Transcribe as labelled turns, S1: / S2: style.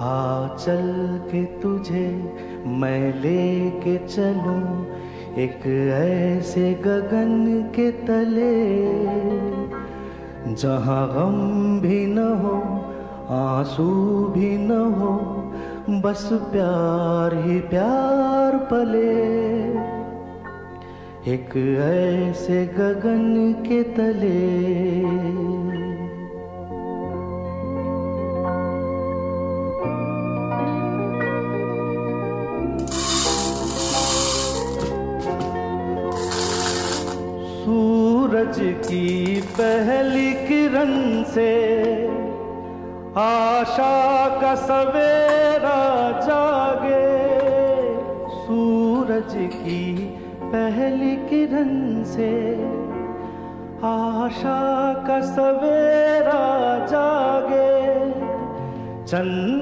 S1: आ चल के तुझे मैं लेके चलूँ एक ऐसे गगन के तले। जहाँ गम भी न हो, आँसू भी न हो, बस प्यार ही प्यार पले। एक ऐसे गगन के तले। सूरज की पहली किरण से आशा का सवेरा जागे। सूरज की पहली किरण से आशा का सवेरा जागे। चंद